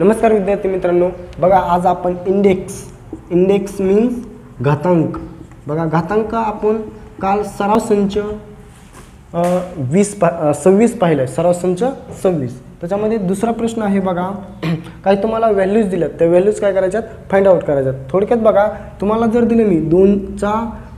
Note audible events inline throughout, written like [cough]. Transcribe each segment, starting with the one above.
नमस्कार विद्यार्थी मित्रांनो. बघा आज आपण इंडेक्स इंडेक्स मीन्स घातांक. बघा घातांक आपण काल सराव संच वीस पा सव्वीस पाहिलं आहे सराव संच सव्वीस. त्याच्यामध्ये दुसरा प्रश्न आहे बघा. [clears throat] काही तुम्हाला व्हॅल्यूज दिल्यात. त्या व्हॅल्यूज काय करायच्यात? Find out करायच्यात. थोडक्यात बघा तुम्हाला जर दिलं मी दोनचा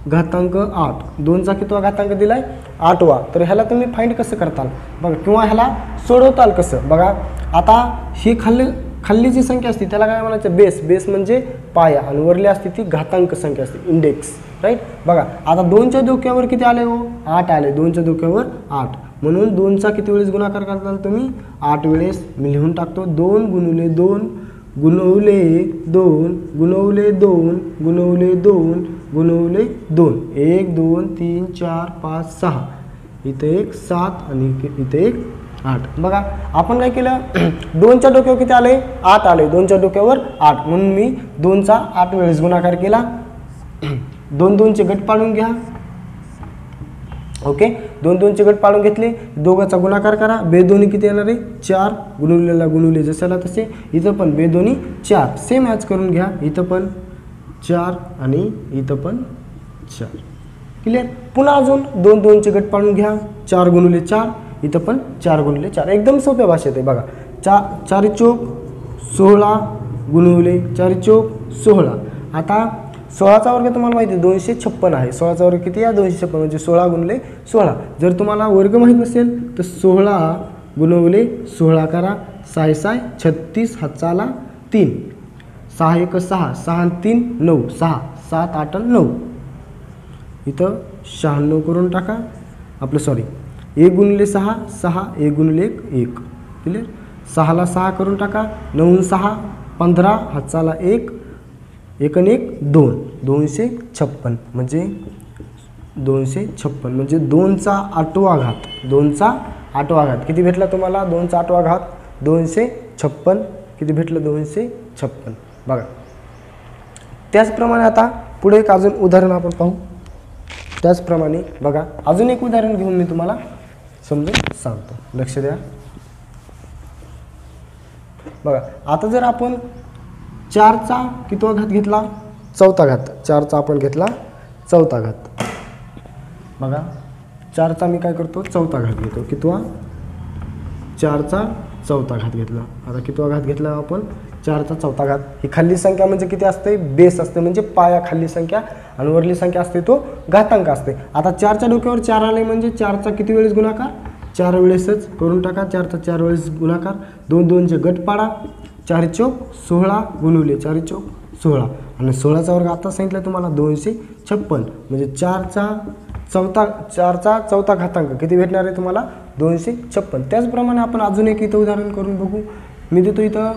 घातांक आठ. दोनचा कितवा घातांक दिला आहे आठवा. तर ह्याला तुम्ही फाइंड कसं करताल? बघा किंवा ह्याला सोडवताल कसं? बघा आता ही खाल्ली खाल्ली जी संख्या असते त्याला काय म्हणायचं? बेस. बेस म्हणजे पाया आणि वरली असते ती घातांक संख्या असते इंडेक्स राईट बघा आता दोनच्या डोक्यावर किती आले हो? आठ आले. दोनच्या डोक्यावर आठ. म्हणून दोनचा किती वेळेस गुणाकार करताल तुम्ही? आठ वेळेस. मी लिहून टाकतो. दोन गुणुले दोन गुणवले दोन गुणवले दोन गुणवले दोन गुणवले दोन. एक दोन तीन चार पाच सहा. इथं एक सात आणि इथं एक आठ. बघा आपण काय केलं? [clears throat] दोनच्या डोक्यावर किती आले आठ आले दोनच्या डोक्यावर आठ. म्हणून मी दोनचा आठ वेळेस गुणाकार केला. [clears throat] दोन दोनचे गट पाडून घ्या. ओके? दोन दोनचे गट पाडून घेतले. दोघाचा गुणाकार करा. बेदोनी किती येणार आहे? चार. गुणवलेला गुणवले जशाला तसे. इथं पण बेदोनी चार. सेम ॲच करून घ्या. इथं पण चार आणि इथं पण चार. क्लिअर पुन्हा अजून दोन दोनचे गट पाडून घ्या. चार गुणवले चार. इथं पण चार गुणिले चार. एकदम सोप्या भाषेत आहे बघा. चा चारी चोक सोळा गुणवले चारी चोक सोळा आता सोळाचा वर्ग तुम्हाला माहिती आहे दोनशे छप्पन आहे. सोळाचा वर्ग किती आहे? दोनशे छप्पन म्हणजे सोळा गुणले सोळा. जर तुम्हाला वर्ग माहीत नसेल तर सोळा गुणवले सोळा करा. साय साय छत्तीस हाताला तीन. सहा एक सहा सहा तीन नऊ. सहा सात आठ नऊ. इथं शहाण्णव करून टाका. आपलं सॉरी एक गुणले सहा सहा एक गुणले एक एक. क्लिअर सहाला सहा करून टाका. नऊ सहा पंधरा हाताला एक एक आणि एक दोन. दोनशे छप्पन. म्हणजे दोनशे छप्पन. म्हणजे दोनचा आठवा घात. दोनचा आठवा घात. किती भेटला तुम्हाला? दोनचा आठवा घात. दोनशे छप्पन. किती भेटलं? दोनशे छप्पन. बघा. त्याचप्रमाणे आता पुढे एक अजून उदाहरण आपण पाहू. त्याचप्रमाणे बघा. अजून एक उदाहरण घेऊन मी तुम्हाला समजून सांगतो. लक्ष द्या. बघा आता जर आपण चारचा कितवा घात घेतला? चौथा घात. चारचा आपण घेतला चौथा घात. बघा चारचा मी काय करतो? चौथा घात घेतो. कितवा? चारचा चौथा घात घेतला. आता कितवा घात घेतला आपण? चारचा चौथा घात. ही खाल्ली संख्या म्हणजे किती असते? बेस असते म्हणजे पाया खाल्ली संख्या आणि वरली संख्या असते तो घातांक असते. आता चारच्या डोक्यावर चार आले म्हणजे चारचा किती वेळेस गुणाकार? चार वेळेसच करून टाका. चारचा चार वेळेस गुणाकार. दोन दोनचे गट पाडा. चार चौक सोळा गुणवले चार चौक सोळा. आणि सोळाचा वर्ग आता सांगितलं तुम्हाला दोनशे छप्पन. म्हणजे चारचा चौथा चारचा चौथा घातांक किती भेटणार आहे तुम्हाला? दोनशे छप्पन. त्याचप्रमाणे आपण अजून एक इथं उदाहरण करून बघू. मी देतो इथं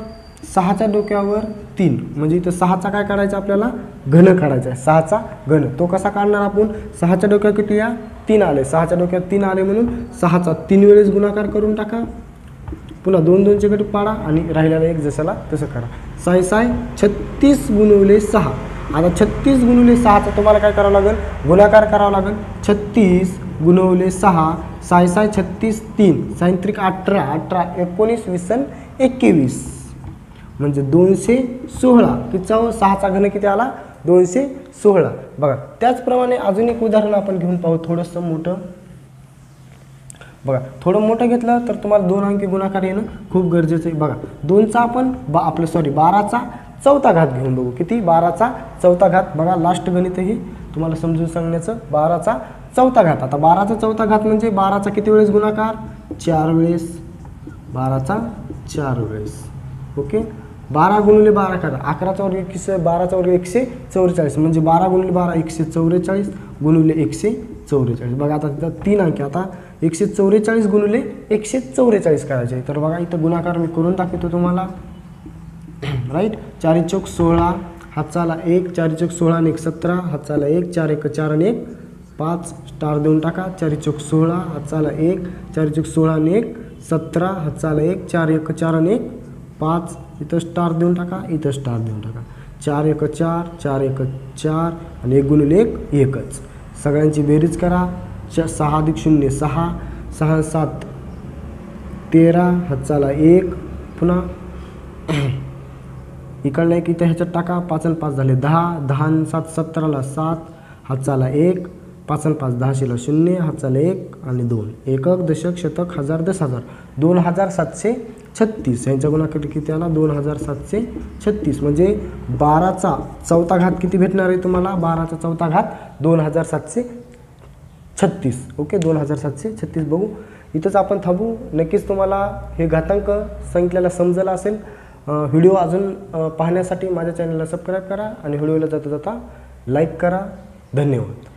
सहाच्या डोक्यावर तीन. म्हणजे इथं सहाचा काय काढायचा आपल्याला? घन काढायचा आहे. सहाचा घन. तो कसा काढणार आपण? सहाच्या डोक्यावर किती या? तीन आले. सहाच्या डोक्यात तीन आले म्हणून सहाचा तीन वेळेस गुणाकार करून टाका. पुन्हा दोन दोनचे गट पाडा आणि राहिलेला एक जसाला तसं करा. साय साय छत्तीस गुणवले सहा. आता छत्तीस गुणवले सहाचा तुम्हाला काय करावं लागेल? गुणाकार करावा लागेल. छत्तीस गुणवले सहा साय साय छत्तीस तीन. सायंत्रिक अठरा अठरा एकोणीस वीस आणि एकवीस. म्हणजे दोनशे सोळा. की चौ सहाचा घन किती आला? दोनशे सोळा. बघा त्याचप्रमाणे अजून एक उदाहरण आपण घेऊन पाहू. थोडंसं मोठं. बघा थोडं मोठं घेतलं तर तुम्हाला दोन अंकी गुणाकार येणं खूप गरजेचं आहे. बघा दोनचा आपण बा आपलं सॉरी बाराचा चौथा घात घेऊन बघू. किती? बाराचा चौथा घात. बघा लास्ट गणितही तुम्हाला समजून सांगण्याचं बाराचा चौथा घात. आता बाराचा चौथा घात म्हणजे बाराचा किती वेळेस गुणाकार? चार वेळेस. बाराचा चार वेळेस. ओके? बारा गुणिले बारा करा. अकराचा वर्ग एकशे बाराचा वर्ग एकशे चौवेचाळीस. म्हणजे बारा गुणिले बारा एकशे चौवेचाळीस गुणिले एकशे चौवेचाळीस. बघा आता तिथं तीन अंकी आता एकशे चौवेचाळीस गुणले एकशे चौवेचाळीस करायचे तर बघा इथं गुणाकार मी करून दाखवतो तुम्हाला. [clears throat] राईट चारी चौक सोळा हातचाला एक चारी चौक सोळा आणि एक सतरा हातचाला एक चार एक चार आणि एक. पाच स्टार देऊन टाका. चारी चौक सोळा हातचाला एक चारी चौक सोळा आणि एक. सतरा हातचाला एक चार एक चार आणि एक. पाच इथं स्टार देऊन टाका. इथं स्टार देऊन टाका. चार एक चार चार एक चार आणि एक गुणिले एक एकच. सगळ्यांची बेरीज करा. च सहा अधिक शून्य सहा सहा सात तेरा हातचाला एक. पुन्हा [clears throat] इकडलं एक इथं ह्याच्यात टाका. पाच आणि पाच झाले दहा. दहा आणि सात सतराला सात हातचाला एक. पाच आणि पाच दहाशेला शून्य हातचाला एक आणि दोन. एकक दशक शतक हजार दस हजार. दोन हजार सातशे छत्तीस. यांच्या गुणाकार किती आला? दोन हजार सातशे छत्तीस. म्हणजे बाराचा चौथा घात किती भेटणार आहे तुम्हाला? बाराचा चौथा घात दोन हजार सातशे छत्तीस. ओके? दोन हजार सातशे छत्तीस बघू. इथंच आपण थांबू. नक्कीच तुम्हाला हे घातांक सांगितलेला समजला असेल. व्हिडिओ अजून पाहण्यासाठी माझ्या चॅनलला सबस्क्राईब करा आणि व्हिडिओला जाता जाता लाईक करा. धन्यवाद.